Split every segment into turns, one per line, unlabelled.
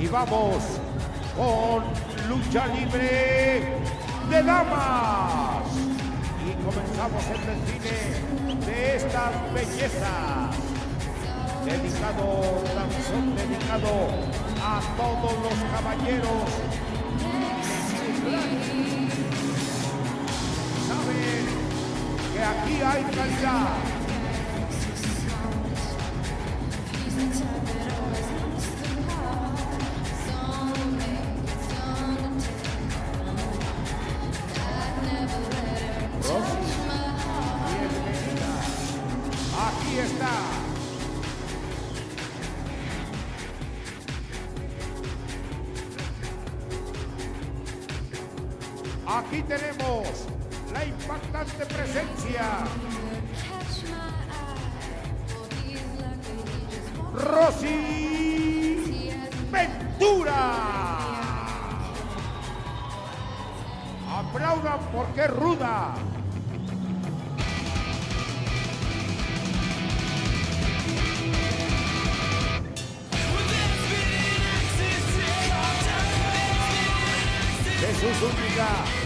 Y vamos con lucha libre de damas. Y comenzamos el desfile de estas bellezas. Dedicado, danzón dedicado a todos los caballeros. Saben que aquí hay calidad. Aquí tenemos la impactante presencia. Rosy Ventura. Aplaudan porque es ruda. Jesús Única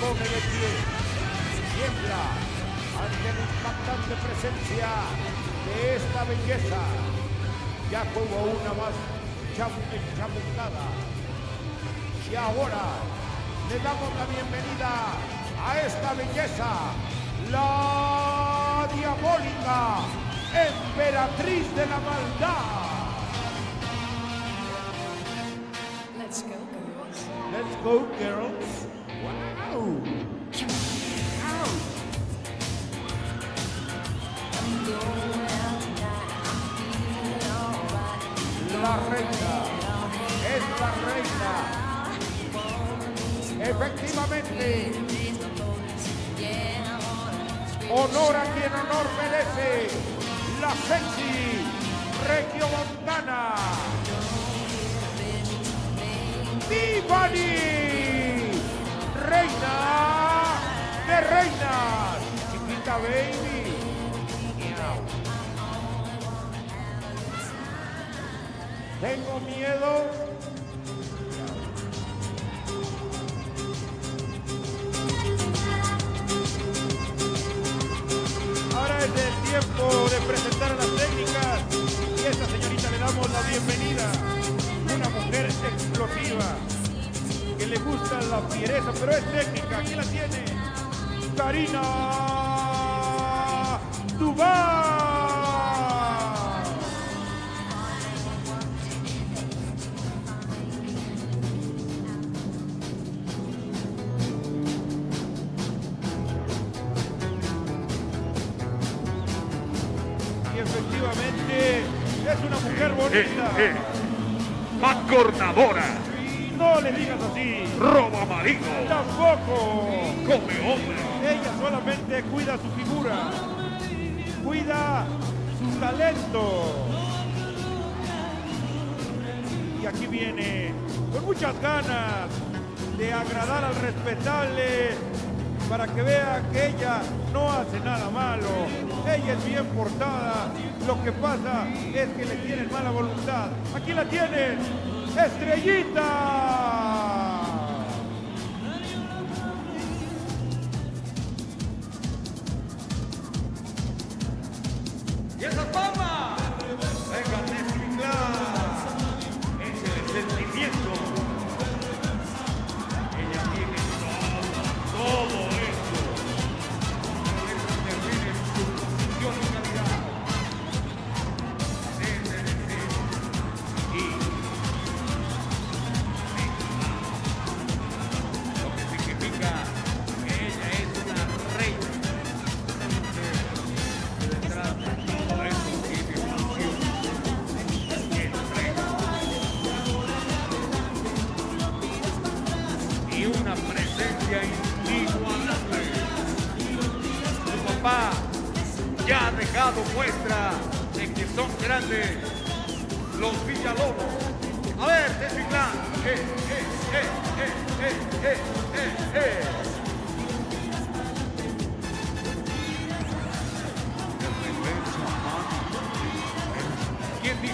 pone de pie, tiembla ante la impactante presencia de esta belleza. Ya hubo una más chamu- enchamucada. Y ahora le damos la bienvenida a esta belleza, la diabólica emperatriz de la maldad.
Let's go, girls.
Let's go, girls. Reina. Es la reina. Efectivamente. Honor a quien honor merece. La sexy Regiomontana. Divani. Reina de reinas. Chiquita baby. Tengo miedo. Ahora es el tiempo de presentar a las técnicas y a esta señorita le damos la bienvenida. Una mujer explosiva que le gusta la fiereza, pero es técnica. ¿Quién la tiene? Karina Dubán. Y no le digas así.
roba marido,
Tampoco.
come hombre.
Ella solamente cuida su figura, cuida su talento. Y aquí viene con muchas ganas de agradar al respetable para que vea que ella no hace nada malo. Ella es bien portada. Lo que pasa es que le tienen mala voluntad. Aquí la tienen, Estrellita.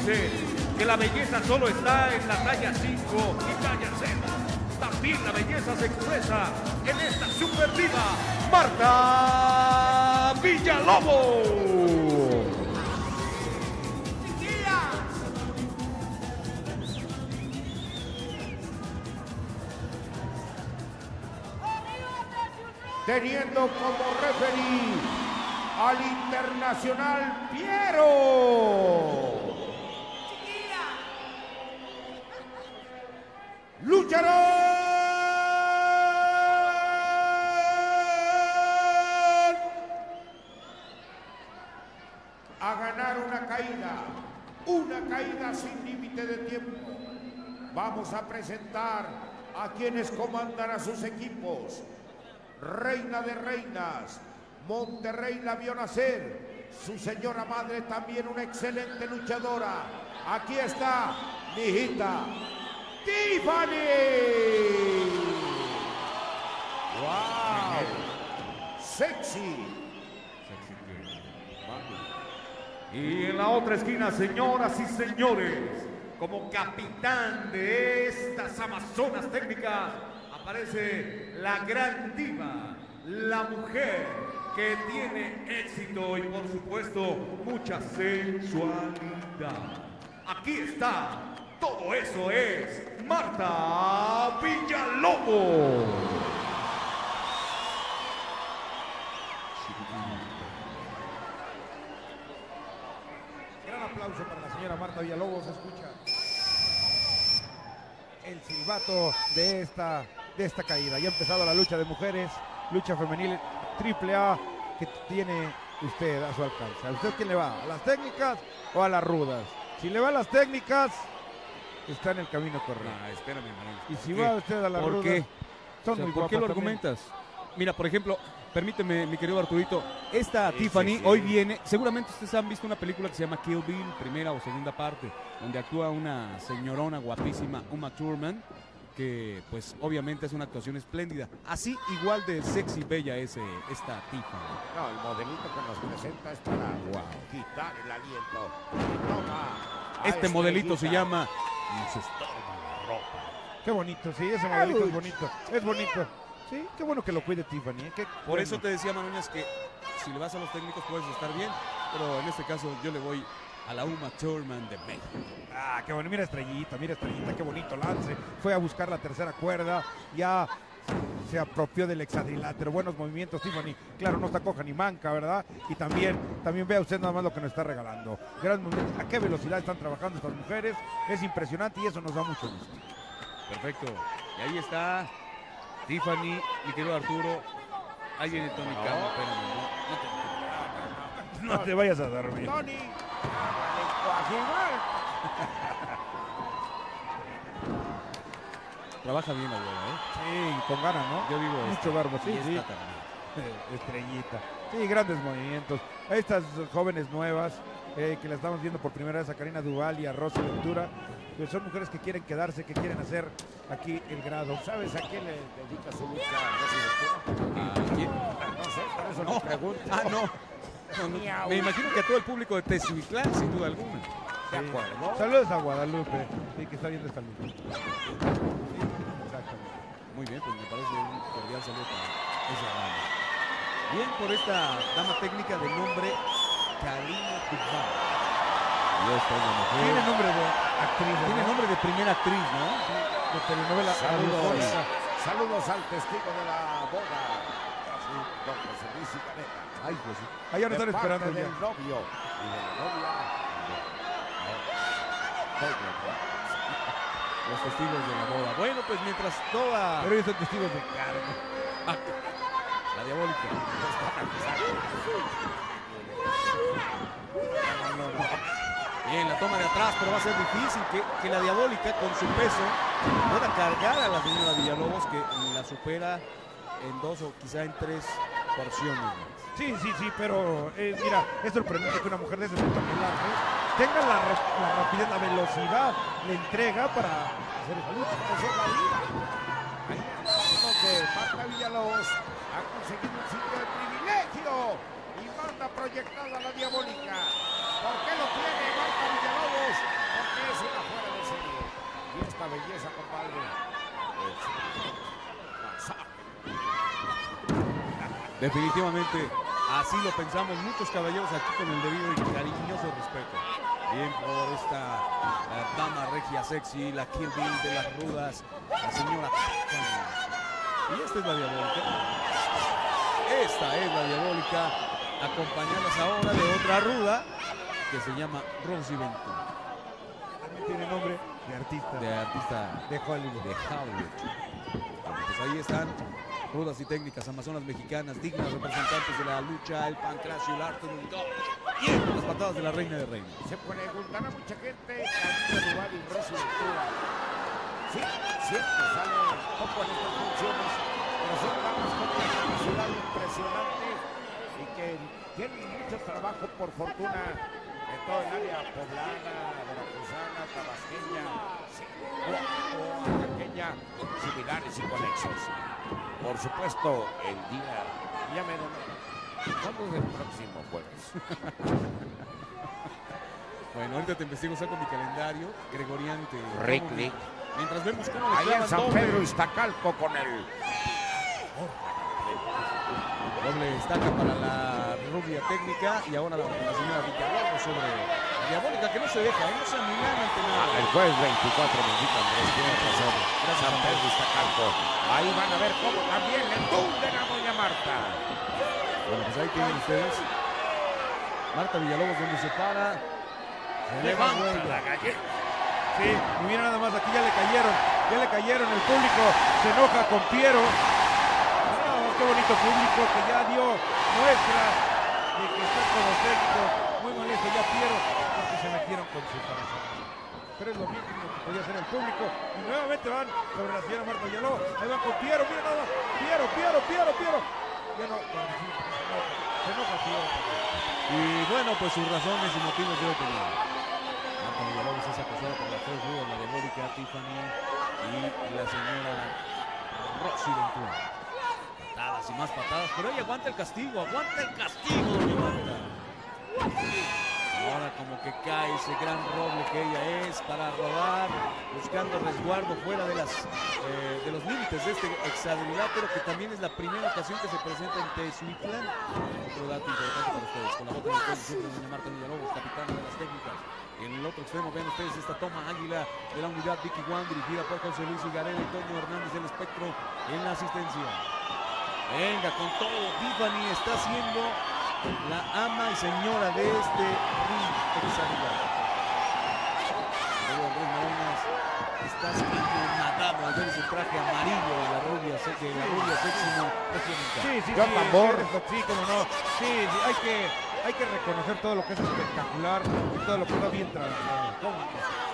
Que la belleza solo está en la talla 5 y talla 6. También la belleza se expresa en esta super diva, Marta Villalobos.
teniendo como referí al internacional Piero. A ganar una caída, una caída sin límite de tiempo. Vamos a presentar a quienes comandan a sus equipos. Reina de reinas, Monterrey la vio nacer. Su señora madre también una excelente luchadora. Aquí está mi hijita, Tiffany. ¡Wow! Sexy.
Y en la otra esquina, señoras y señores, como capitán de estas amazonas técnicas, aparece la gran diva, la mujer que tiene éxito y por supuesto mucha sensualidad. Aquí está, todo eso es Marta Villalobos.
Gran aplauso para la señora Marta Villalobos. Escucha el silbato de esta, de esta caída. Ya ha empezado la lucha de mujeres, lucha femenil triple A que tiene usted a su alcance. ¿A usted quién le va? ¿A las técnicas o a las rudas? Si le va a las técnicas, está en el camino correcto.
Ah, espérame, Manuel.
Y si
¿Por
va
qué?
usted a las
¿Por qué?
son
O sea,
muy
¿Por qué lo
también.
argumentas? Mira, por ejemplo, permíteme, mi querido Arturito, esta
Sí,
Tiffany
sí, sí.
hoy viene, seguramente ustedes han visto una película que se llama Kill Bill, primera o segunda parte, donde actúa una señorona guapísima, Uma Thurman, que pues obviamente es una actuación espléndida. Así igual de sexy y bella es eh, esta Tiffany.
No, el modelito que nos presenta es para quitar el aliento. Toma a
Este modelito se
Estrellita.
Llama Nos estorba la ropa.
Qué bonito, sí, ese modelito es bonito. Es bonito. Sí, qué bueno que lo cuide Tiffany. ¿eh? Qué
Por
bueno.
eso te decía, Manuñas, que si le vas a los técnicos puedes estar bien, pero en este caso yo le voy a la Uma Thurman de México.
Ah, qué bueno. Mira Estrellita, mira Estrellita, qué bonito lance. Fue a buscar la tercera cuerda. Ya se apropió del hexadrilátero. Buenos movimientos, Tiffany. Claro, no está coja ni manca, ¿verdad? Y también, también vea usted nada más lo que nos está regalando. Gran movimiento. ¿A qué velocidad están trabajando estas mujeres? Es impresionante y eso nos da mucho gusto.
Perfecto. Y ahí está Tiffany, mi querido Arturo. Ahí viene Tony no, no te-
No te vayas a dormir.
Tony.
Trabaja bien la güera, ¿eh?
Sí, con ganas, ¿no?
Yo digo
Mucho verbo, sí, sí. Estrellita. Sí, grandes movimientos. A estas jóvenes nuevas eh, que la estamos viendo por primera vez a Karina Duval y a Rosy Ventura, pues son mujeres que quieren quedarse, que quieren hacer aquí el grado.
¿Sabes a quién le dedica su lucha?
¿A quién?
No sé, por eso
No.
pregunto.
Ah, no. No, no. Me imagino que a todo el público de Tezuitlán, sin duda alguna.
Saludos a Guadalupe, sí, que está viendo esta lucha.
Muy bien, pues me parece un cordial saludo para esa dama. Bien por esta dama técnica de nombre Karina.
Tiene nombre de actriz,
Tiene
¿no?
nombre de primera actriz, ¿no?
de telenovela
Saludos. Saludos al testigo de la boda. Don José Luis y Caneta.
Ay, pues sí.
Ahí ya nos
De
están esperando
del
ya.
novio y de la novia.
Los testigos de la boda. Bueno, pues mientras toda
Pero ellos son testigos de cargo.
la diabólica Bien, la toma de atrás, pero va a ser difícil que, que la diabólica con su peso pueda cargar a la señora Villalobos que la supera en dos o quizá en tres porciones.
Sí, sí, sí, pero eh, mira, es sorprendente que una mujer de ese espectacular ¿eh? tenga la, la, rapidez, la velocidad, la entrega para hacer el saludo.
Eso es la vida. Ahí Marta Villalobos ha conseguido un sitio de privilegio y manda proyectada la diabólica. ¿Por qué lo tiene Marta Villalobos? Porque es una fuera de serie. Y esta belleza, compadre. Es...
Definitivamente así lo pensamos muchos caballeros aquí con el debido y cariñoso respeto. Bien por esta eh, dama regia sexy, la Kill Bill de las rudas, la señora. Y esta es la diabólica. Esta es la diabólica, acompañadas ahora de otra ruda que se llama Rosy Ventura,
También tiene nombre de artista
de artista
de Hollywood.
de Hollywood. Bueno, pues ahí están rudas y técnicas amazonas mexicanas, dignas representantes de la lucha, el pancracio, el arte del y las patadas de la reina de reinos.
Se preguntará mucha gente, Camilo Duval y Ventura. Sí, cierto, sale poco en estas funciones, pero son damas con una capacidad impresionante y que tienen mucho trabajo, por fortuna, en todo el área poblana, veracruzana, tabasqueña, o, o similares y conexos. Por supuesto, el día, ya me ¿Cuándo es el próximo jueves?
Bueno, ahorita te investigo, saco mi calendario, Gregoriano y te...
Rick
Mientras vemos cómo le
Ahí en San
doble,
Pedro Iztacalco con el
doble estaca para la rubia técnica y ahora la, la señora Villalobos sobre diabólica que no se deja, ¿eh? no se ante nada.
el jueves 24 me indica Andrés. Ahí van a ver cómo también le tunden a Doña Marta.
Bueno, pues ahí tienen ustedes. Marta Villalobos donde se para. Se
Levanta la gallina.
Sí, y mira nada más, aquí ya le cayeron, ya le cayeron, el público se enoja con Piero. Ah, qué bonito público que ya dio muestra de que está con los técnicos. Muy molesto ya Piero porque se metieron con su. Pero es lo mínimo que podía hacer el público. Y nuevamente van sobre la señora Marta Villalobos. Ahí van con Piero, mira nada. Piero, Piero, Piero, Piero. Ya no, se enoja, Piero.
Y bueno, pues sus razones y motivos debe tener. Marta Villalobos es acusada por las tres rudas, la diabólica Tiffany y la señora Rosy Ventura. Patadas y más patadas, pero ella aguanta el castigo, aguanta el castigo. Ahora como que cae ese gran roble que ella es para rodar, buscando resguardo fuera de, las, eh, de los límites de este hexadrilátero, que también es la primera ocasión que se presenta en Tezuitlán. Otro dato importante para ustedes. Con la bota en el cuello siempre doña Marta Villalobos, capitana de las técnicas. En el otro extremo vean ustedes esta toma águila de la unidad Vicky One dirigida por José Luis Higarela y Toño Hernández del Espectro en la asistencia. Venga, con todo, Tiffany está siendo la ama y señora de este ring hexagonal. Luego Andrés Moronas está nadado al ver ese traje amarillo de la rubia, de la rubia sexy.
Sí, sí,
Yo
sí, no. Sí, sí, hay que, hay que reconocer todo lo que es espectacular y todo lo que está bien trabajado.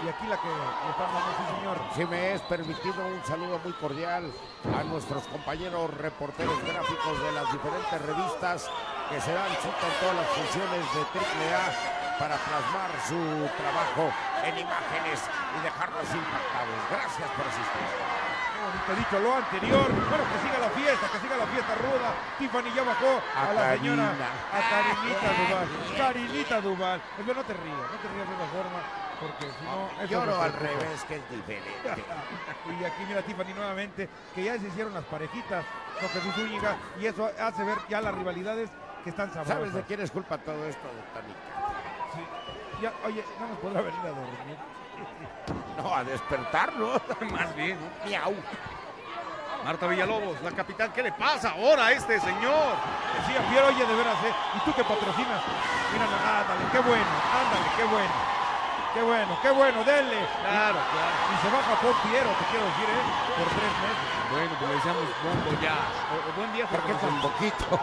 Y aquí la que le dando, sí, señor.
Si me es permitido un saludo muy cordial a nuestros compañeros reporteros gráficos de las diferentes revistas que se dan cita en todas las funciones de AAA para plasmar su trabajo en imágenes y dejarlos impactados. Gracias por asistir.
Bonito dicho lo anterior. Bueno, que siga la fiesta, que siga la fiesta ruda. Tiffany ya bajó a,
A
la señora, a Karinita Duval. Karinita Duval. Pero no te rías, no te rías de esa forma, porque si no...
Lloro al revés, que es diferente.
Y aquí mira Tiffany nuevamente, que ya se hicieron las parejitas con Jesús Zúñiga y eso hace ver ya las rivalidades que están sabrosas.
¿Sabes de quién es culpa todo esto, Tanica?
Sí. Ya, oye, no nos podrá venir a dormir.
No, a despertarlo.
Más bien.
Miau.
Marta Villalobos, la capitán, ¿qué le pasa ahora a este señor?
Decía Piero, oye, de veras, ¿eh? ¿Y tú que patrocinas? Mira, ándale, qué bueno, ándale, qué bueno. Qué bueno, qué bueno, denle.
Claro, claro.
Y se baja por Piero, te quiero decir, ¿eh? Por tres meses.
Bueno, pues le deseamos buen voyage, o, o buen viaje.
¿Por qué
con
poquito?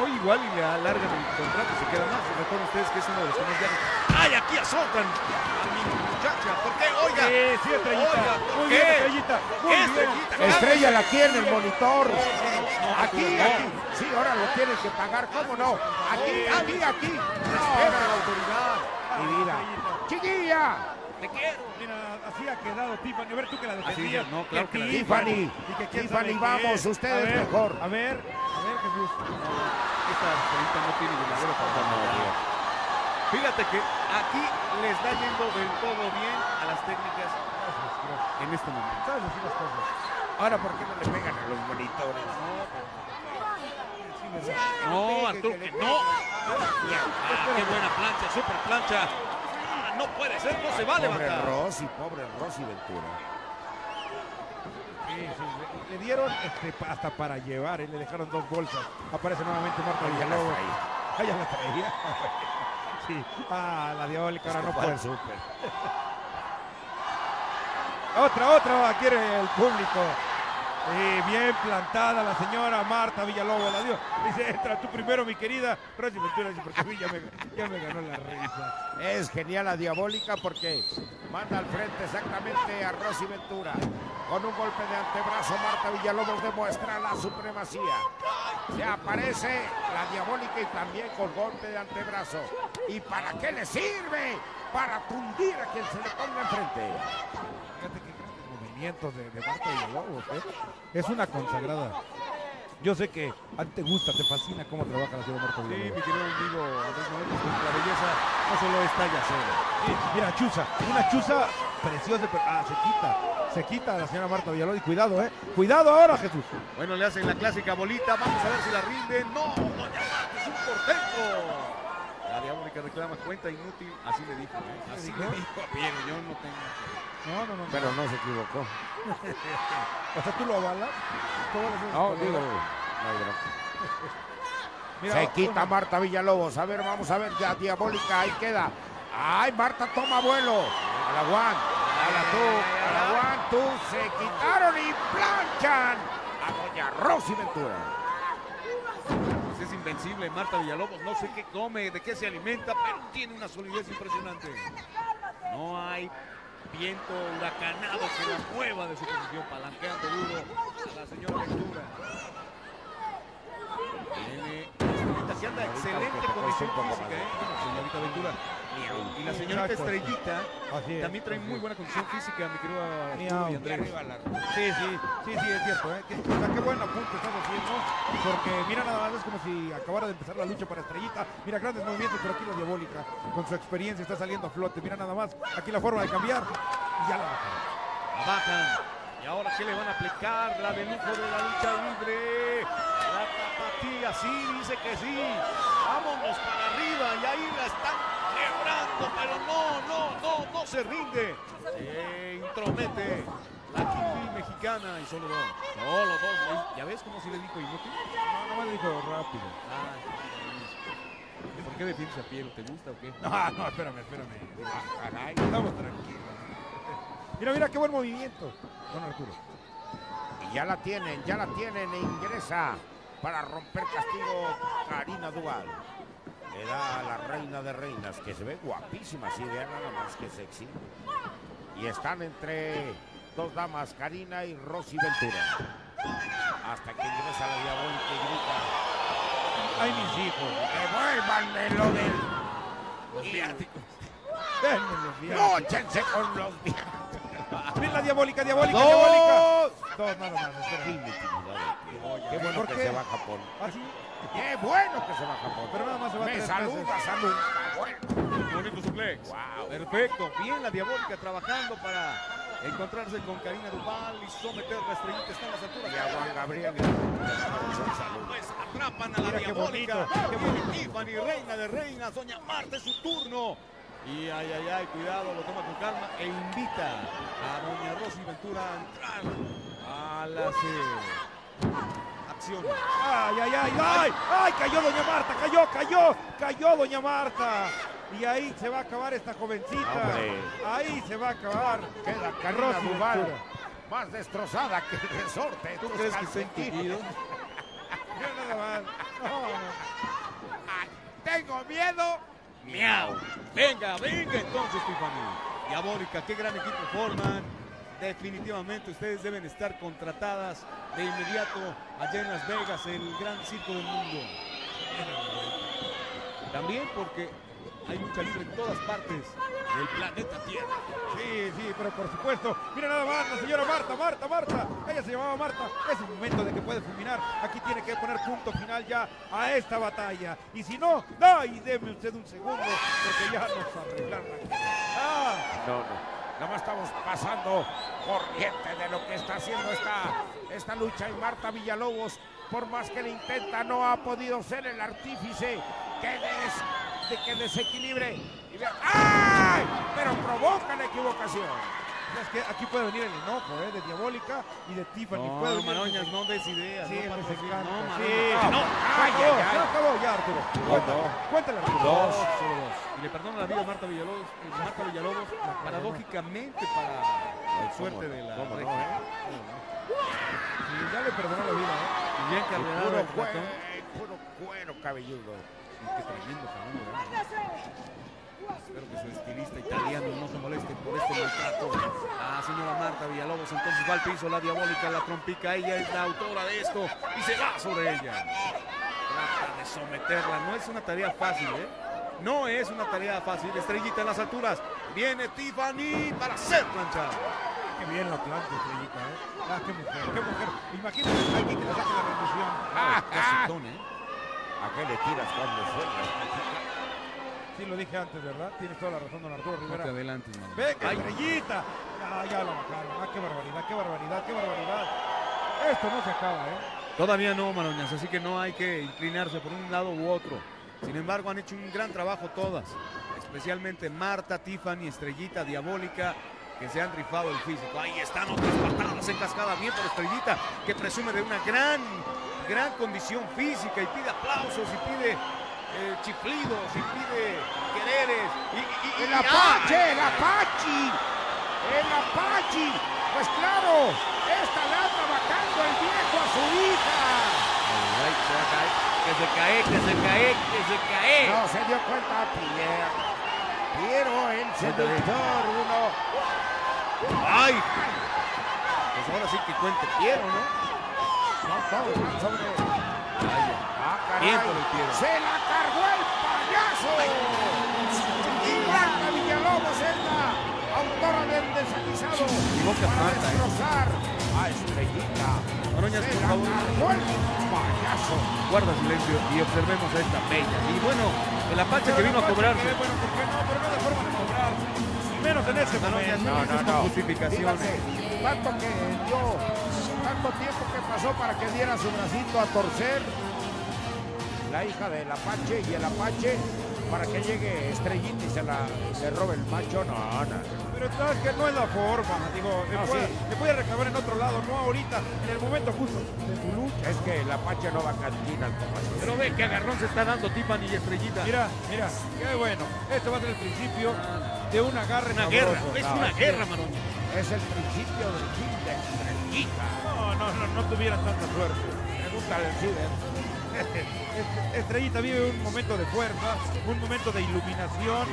Hoy igual y le alargan el contrato, se queda más. Recuerden ustedes que es uno de los que más viajan. ¡Ay, aquí azotan a mi muchacha! ¿Por qué? Oiga.
Sí, sí, estrellita.
Oiga, ¿por
Muy
qué?
bien, estrellita. Muy
¿Qué
bien.
estrellita?
Estrella aquí en el monitor. Aquí,
no.
aquí. Sí, ahora lo tienes que pagar, ¿cómo no? Aquí, aquí, aquí.
Respeta a la autoridad.
Y mira, chiquilla,
Te quiero.
Mira, así ha quedado Tiffany. A ver, tú que la defendías.
no, claro que la
Tiffany.
Y que
Tiffany, vamos,
es.
usted
A
es
ver,
mejor.
A ver, Jesús.
Esta no tiene verdadero para Fíjate que aquí les está yendo del todo bien a las técnicas
Gracias, gracias.
en este momento.
Sabes decir las cosas.
Ahora, ¿por qué no le pegan a los monitores?
No,
Pegue,
Arturo,
que le
no. Ah, qué buena plancha, super plancha. Ah, no puede ser, no se va a
Pobre
levantar.
Rossi, pobre Rossi Ventura.
Sí, le, dieron este, hasta para llevar, ¿eh? le dejaron dos bolsas. Aparece nuevamente Marta Villalobos. Ah, ya la traía. sí. Ah, la diabólica ahora no puede.
súper.
Otra, otra, quiere el público. Sí, bien plantada la señora Marta Villalobos. La dio. Dice, entra tú primero, mi querida. Rosy Ventura dice, porque a mí ya me, ya me ganó la risa.
Es genial la diabólica porque manda al frente exactamente a Rosy Ventura. Con un golpe de antebrazo, Marta Villalobos demuestra la supremacía. Se aparece la diabólica y también con golpe de antebrazo. ¿Y para qué le sirve? Para tundir a quien se le ponga enfrente.
Fíjate qué grandes movimientos de, de Marta Villalobos. ¿eh? Es una consagrada. Yo sé que a ti te gusta, te fascina cómo trabaja la señora Marta
Sí, mi
Villalobos.
querido amigo Andrés Manuel, pues, la belleza no solo es talla cero.
Sí, mira, chuza, una chuza preciosa, pero ah, se quita, se quita a la señora Marta Villalobos y cuidado, eh, cuidado ahora, Jesús.
Bueno, le hacen la clásica bolita. Vamos a ver si la rinde. No, Doña Marta es un portento. La diabólica reclama cuenta inútil. Así le dijo. ¿eh? Así le dijo. Bien, yo no tengo.
No, no, no.
Pero no se equivocó.
O sea, tú lo avalas.
No, digo, no.
Mira,
Se quita Marta Villalobos. A ver, vamos a ver, ya diabólica, ahí queda. Ay, Marta toma vuelo. A la Juan, a la tú, a la Juan, tú. Se quitaron y planchan a Doña Rosy Ventura.
Es invencible Marta Villalobos. No sé qué come, de qué se alimenta, pero tiene una solidez impresionante. No hay viento huracanado que la mueva de su posición, palanqueando duro a la señora Ventura. Tiene Que anda excelente condición física. ¿eh? Señorita Ventura. Y la señorita
Exacto.
Estrellita
así es,
también trae
así
muy
es.
buena condición física, mi querido y Andrés.
Sí, sí, sí, sí, es cierto. ¿eh? Qué, o sea, qué buen apunte estás haciendo. Porque mira nada más, es como si acabara de empezar la lucha para Estrellita. Mira, grandes movimientos, pero aquí la diabólica, con su experiencia, está saliendo a flote. Mira nada más, aquí la forma de cambiar. Y ya la bajaron.
La bajan. Y ahora ¿qué le van a aplicar? La de lujo de la lucha libre. La tapatía, sí, dice que sí. Vámonos para arriba. Y ahí la están quebrando. Pero no, no, no, no se rinde. Se intromete. La Kill mexicana y solo dos. Solo dos. ¿Ya ves cómo se le dijo inútil?
No, nomás dijo rápido.
Ay, ¿Por qué defiendes a Piero? ¿Te gusta o qué?
No, no, espérame, espérame. Ah, caray, estamos tranquilos. Mira, mira, qué buen movimiento, don Arturo.
Y ya la tienen, ya la tienen e ingresa para romper castigo Karina Duval. Le da a la reina de reinas, que se ve guapísima, sí, vean nada más que sexy. Y están entre dos damas, Karina y Rosy Ventura. Hasta que ingresa la diabólica y grita,
Ay, mis hijos.
¡devuélvanme lo del...
Los viáticos.
Denme los viáticos.
¡Móchense con los viajes!
Mira la diabólica, diabólica, diabólica. Dos nada más,
¡Qué bueno
¿Por
que se va a Japón!
Así,
¡Qué bueno que se va a Japón!
pero nada más se va
Me saluda, saluda. Bueno.
Bonito suplex.
Wow.
Perfecto. Bien la diabólica trabajando para encontrarse con Karina Duval y someter la estrellita. Está en las alturas.
Y a Juan Gabriel.
Pues atrapan a la
Mira qué
diabólica.
bonito, qué bonito.
Tiffany, reina de reinas. Doña Marta es su turno. Y ay, ay, ay, cuidado, lo toma con calma e invita a Doña Rosy Ventura a entrar a las eh, acciones.
Ay, ay, ay, ay, ay, cayó doña Marta, cayó, cayó, cayó doña Marta. Y ahí se va a acabar esta jovencita.
Hombre.
Ahí se va a acabar.
Queda Duval.
Ventura.
Más destrozada que el resorte.
¿Tú crees que está
nada más. No.
Tengo miedo.
Miau. Venga, venga entonces, Tiffany. Diabólica, qué gran equipo forman. Definitivamente ustedes deben estar contratadas de inmediato allá en Las Vegas, el gran circo del mundo. También porque hay lucha libre en todas partes del planeta Tierra.
Sí, sí, pero por supuesto. Mira nada más, la señora Marta, Marta, Marta. Ella se llamaba Marta. Es el momento de que puede fulminar. Aquí tiene que poner punto final ya a esta batalla. Y si no, ay, deme usted un segundo, porque ya nos arreglaron. Ah,
No, no. Nada más estamos pasando corriente de lo que está haciendo esta, esta lucha. Y Marta Villalobos por más que le intenta, no ha podido ser el artífice que, des- de que desequilibre. Y vea- ¡Ay! Pero provoca la equivocación.
Es que aquí puede venir el enojo, ¿eh? De Diabólica y de Tiffany.
No,
puede venir-
Maroñas, no des ideas.
Sí,
no
encanta.
no. Maroñas.
No,
Ay,
se acabó,
ay, ay.
se acabó ya, Arturo. Cuéntale, cuéntale, Arturo.
Dos.
Solo dos. Y le perdona la vida a Marta Villalobos, eh, Marta Villalobos paradójicamente para la suerte de la
cómo no,
regia.
eh?
Sí, ya le perdonó la vida, ¿eh?
Y bien cargado
Puro
el
cuero,
ratón.
puro cuero cabelludo.
Qué tremendo cabrón. Espero que su estilista italiano no se moleste por este maltrato. Ah, señora Marta Villalobos, entonces va al piso la diabólica, la trompica, ella es la autora de esto y se va sobre ella. Trata de someterla, no es una tarea fácil, ¿eh? No es una tarea fácil. Estrellita en las alturas. Viene Tiffany para ser planchada.
Qué bien la planta, Estrellita, ¿eh? Ah, qué mujer, qué mujer. Imagínate aquí que le saque la rendición.
Ah, qué aceptón, ¿eh?
¿A qué le tiras cuando suena?
Sí, lo dije antes, ¿verdad? Tienes toda la razón, don Arturo
No
Rivera.
te adelantes, mano.
Venga,
Ay,
Estrellita. Ah, ya lo bajaron. Ah, qué barbaridad, qué barbaridad, qué barbaridad. Esto no se acaba, ¿eh?
Todavía no, Maroñas, así que no hay que inclinarse por un lado u otro. Sin embargo, han hecho un gran trabajo todas, especialmente Marta, Tiffany, Estrellita, Diabólica, que se han rifado el físico. Ahí están otras patadas en cascada, bien por Estrellita, que presume de una gran, gran condición física y pide aplausos y pide eh, chiflidos y pide quereres. Y, y- y-
¡El. Apache! ¡El Apache! ¡El Apache! Pues claro, esta le anda bajando el viejo a su hija.
Que se cae, que se cae, que se cae.
No se dio cuenta Pierre. Piero, el seductor, uno.
¡Ay! Pues ahora sí que cuente Piero, ¿no? Bien por el Piero.
Se la cargó el payaso. Y Blanca Villalobos es la autora del desaguisado.
Y boca
para
Marta, ¿eh?
destrozar a Estrellita.
Maroñas,
Se
por
la
favor.
cargó el payaso.
Guarda silencio y observemos a esta bella. Y bueno, el Apache que vino a cobrarse.
Bueno, ¿por qué no? Pero no de forma de cobrar. Menos en ese momento.
no, no, no. justificaciones.
Fíjate, tanto que dio, tanto tiempo que pasó para que diera su bracito a torcer la hija del Apache y el Apache para que llegue Estrellita y se la se robe el macho. No, no.
Pero sabes que no es la forma. Digo, le,
No,
puede,
sí.
le puede reclamar en otro lado, no ahorita, en el momento justo de su lucha.
Es que el Apache no va a cantina al
Pero ve que agarrón se está dando Tiffany y Estrellita.
Mira, mira, qué bueno. Este va a ser el principio de una garra
Una
sabroso.
guerra, es
No,
una
es
guerra, Maroña.
Es el principio del fin de Estrellita.
No, no, no, no tuvieran tanta suerte.
Pregúntale al Ciber.
Est- Estrellita vive un momento de fuerza, un momento de iluminación.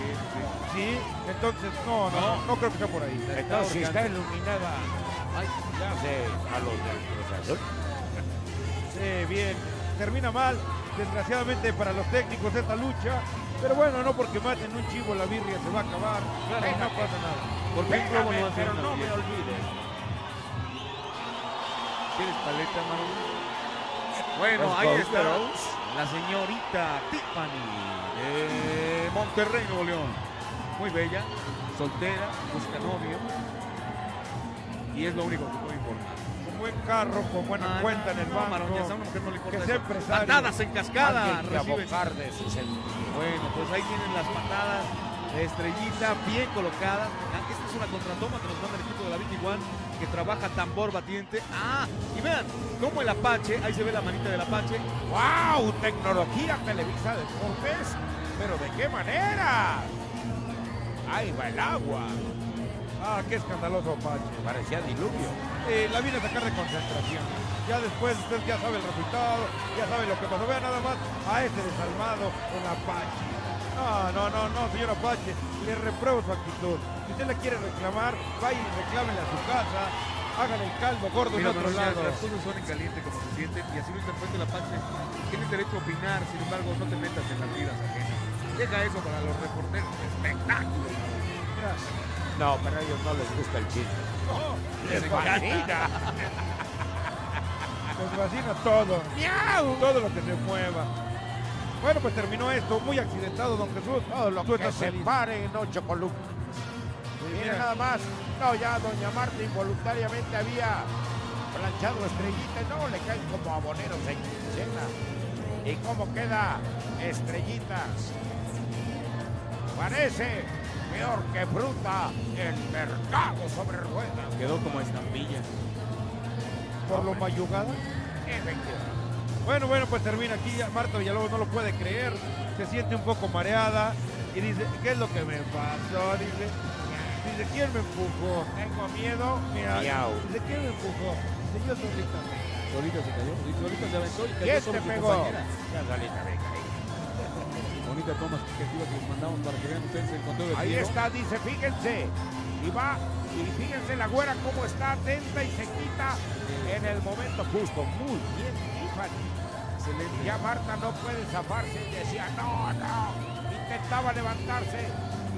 Sí, entonces no, no, no, creo que sea por ahí.
Entonces, si está iluminada,
Ay,
ya sé a los del Cruz.
Sí, bien. Termina mal, desgraciadamente para los técnicos esta lucha. Pero bueno, no porque maten un chivo la birria se va a acabar.
Claro.
No pasa nada.
¿Por qué un globo no
Pégame, pero no me olvides.
¿Quieres paleta, Maroña? Bueno, ahí está la señorita Tiffany de Monterrey, Nuevo León. Muy bella, soltera, busca novio. Y es lo único que puedo informar.
Con buen carro, con buena
Ah,
cuenta en el
no,
banco.
Maroñas, a una mujer no le importa
que sea empresario.
Patadas en cascada. Recibe.
de sus.
Bueno, pues ahí tienen las patadas de estrellita bien colocadas. Una contratoma que nos manda el equipo de la Vicky One que trabaja tambor batiente. Ah, y vean cómo el Apache, ahí se ve la manita del Apache.
¡Wow! Tecnología Televisa Deportes. ¿Pero de qué manera? Ahí va el agua.
Ah, qué escandaloso Apache.
Parecía diluvio.
Eh, la viene a sacar de concentración. Ya después usted ya sabe el resultado, ya sabe lo que pasó. Vea nada más a este desalmado con Apache. No, no, no, no, señor Apache, le repruebo su actitud. Si usted le quiere reclamar, vaya y reclámele a su casa, hágale el calvo gordo en
Mira,
otro
Maroñas,
lado.
las cosas son en caliente como se sienten y así lo interpreta el Apache. Tienes derecho a opinar, sin embargo, no te metas en las vidas ajenas. Deja eso para los reporteros.
Mira,
No, pero a ellos no les gusta el chisme. Les fascina.
les fascina todo. Todo lo que se mueva. Bueno, pues terminó esto, muy accidentado, don Jesús.
Todo lo que se
feliz.
pare en ocho columnas.
Sí,
Mira nada más. No, ya doña Marta involuntariamente había planchado Estrellita no le caen como aboneros en quincena. ¿Y cómo queda Estrellita? Parece peor que fruta el mercado sobre ruedas.
Quedó como estampilla.
Por lo mayugada.
Efectivamente.
Bueno, bueno, pues termina aquí. ya Marta Villalobos no lo puede creer. Se siente un poco mareada. Y dice, ¿qué es lo que me pasó? Dice, dice ¿quién me empujó?
Tengo miedo.
Mira,
Miau.
dice, ¿quién me empujó? Dice, yo solita.
Solita se cayó. y Solita se aventó y cayó
¿Quién te pegó? Ya solita me caí.
Bonita toma subjetiva que les mandamos para que vean ustedes el conteo de
Ahí
Piero.
está, dice, fíjense. Y va, y fíjense la güera cómo está atenta y se quita en el momento justo. Muy bien.
Excelente.
Ya Marta no puede zafarse y decía, no, no. Intentaba levantarse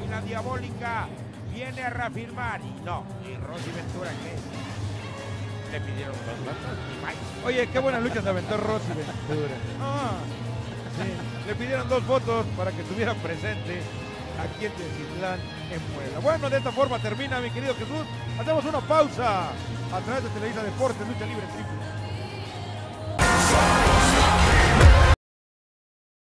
y la diabólica viene a reafirmar. Y no, y Rosy Ventura que le pidieron dos votos y.
Oye, qué buena lucha se aventó Rosy Ventura. Ah, sí. Le pidieron dos votos para que estuvieran presente aquí en Tecitlán, en Puebla. Bueno, de esta forma termina, mi querido Jesús. Hacemos una pausa a través de Televisa Deportes, Lucha Libre Triple.